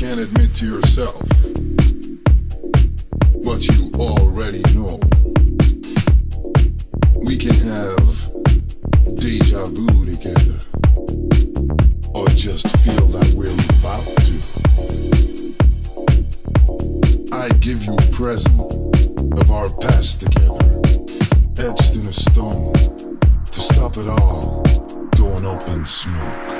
can't admit to yourself what you already know, we can have deja vu together, or just feel that we're about to. I give you a present of our past together, etched in a stone, to stop it all going up in smoke.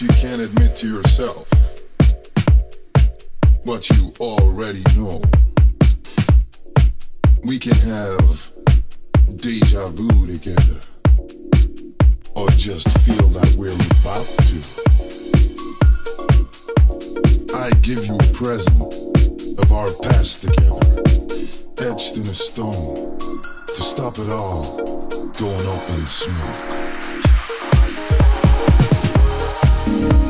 You can't admit to yourself what you already know. We can have deja vu together, or just feel that we're about to. I give you a present of our past together, etched in a stone, to stop it all going up in smoke. Thank you.